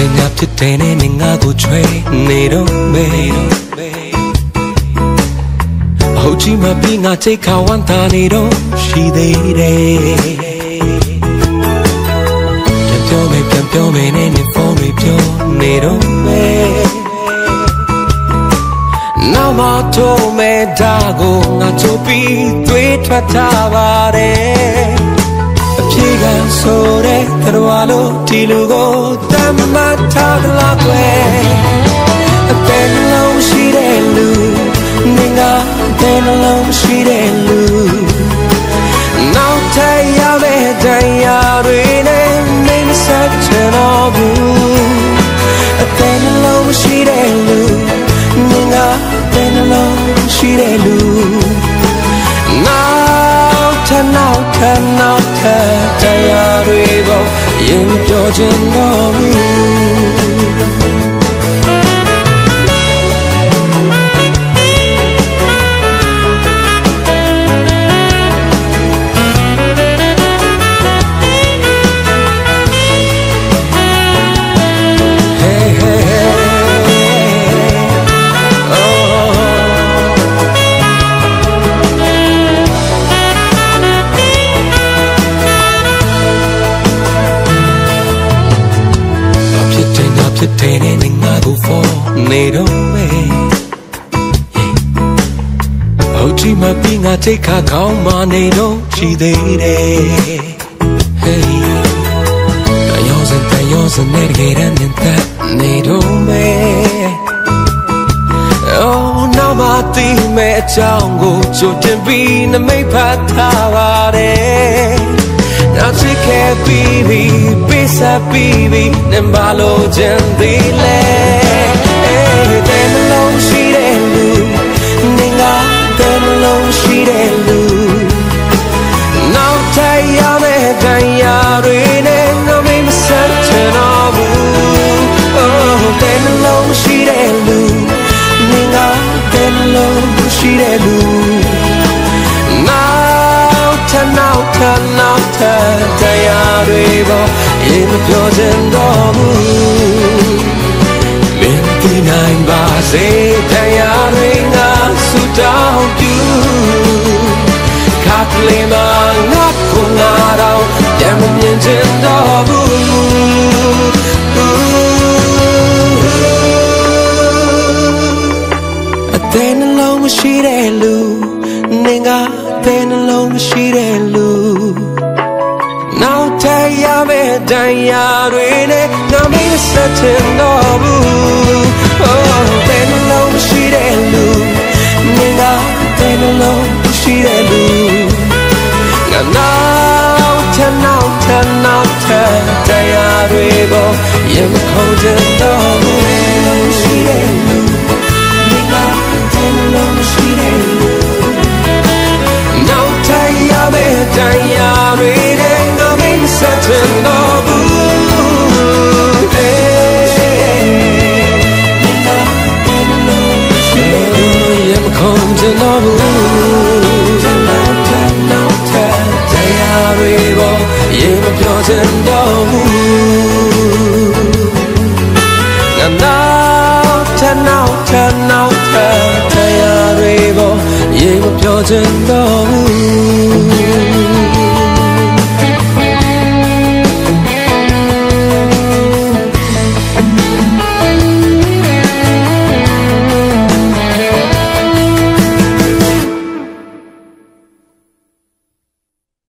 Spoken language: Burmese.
တဲ့နဲ့ငါကိုချွေနေတော့မေဟုတ်ချီမပြီးငါချိတ်ခါဝန်တာနေတော့ရှိသေးတယ်ပြောမေပြန်ပြောမေနဲ့နေဖုန်းတွေပြောနေတော့မေနောက်မထိုးမဲ့ဒါကိုငါချိုးပြီးသွေးထွက်ထားပါတယ် အပြေကဆိုတဲ့တော်လို့ဒီလူကိုတမ်းမထားသလားကွယ်အသက်လုံးရှိတဲ့လူနေငါအသက်လုံးရှိတဲ့လူနောက်ထပ်ရမယ့်တရားတွေနဲ့နေမဆက်ချင်တော့ဘူးအသက်လုံးရှိတဲ့လူနေငါအသက်လုံးရှိတဲ့လူ နောက်ထပ်နောက်ထပ်နောက်ထပ်တရားတွေကိုရင်ပြောချင်တော့ဘူး ဖြစ်တဲ့နဲ့ငါကို for နေတော့မယ်ဟုတ်ချီမပြီးငါချိတ်ခါကောင်းမနေတော့ရှိသေးတယ် Hey တယောစံတယောစံနဲ့ကြရတဲ့တဲ့နေတော့မယ် Oh နောက်မသိမဲ့အကြောင်းကိုကြိုတင်ပြီးနမိတ်ဖတ်ထားပါတယ်နောက် ချစ်ခဲ့ပြီးပြီးပေးဆက်ပြီးပြီးနဲ့မလို့ခြင်းသေးလဲအေးတဲ့နှလုံးရှိတဲ့လူနေငါတဲ့နှလုံးရှိတဲ့လူနောက်ထပ်ရမယ့်တရားတွေနဲ့ငါမဆက်ချင်တော့ဘူး Oh တဲ့နှလုံးရှိတဲ့လူနေငါတဲ့နှလုံးရှိတဲ့လူ ထပ်တရားတွေပေါ်ရင်မပြောချင်တော့ဘူးမင်းဒီနိုင်ပါစေတရားတွေငါဆူတောင်းပြုခါကလေးမငါကိုငါတော့ပြန်မမြင်ချင်တော့ဘူးအသေးနှလုံးမရှိတဲ့လူနေကအသေးနှလုံးမရှိတဲ့လူ နောက်ထပ်ရမယ့်တရားတွေနဲ့ငါမင်းဆက်ချင်တော့ဘူး Oh တဲ့နှလုံးမရှိတဲ့လူနေကတဲ့နှလုံးမရှိတဲ့လူငါနောက်ထပ်နောက်ထပ်နောက်ထပ်တရားတွေပေါ်ရင်မခုန်ချင်တော့ 젖은 거울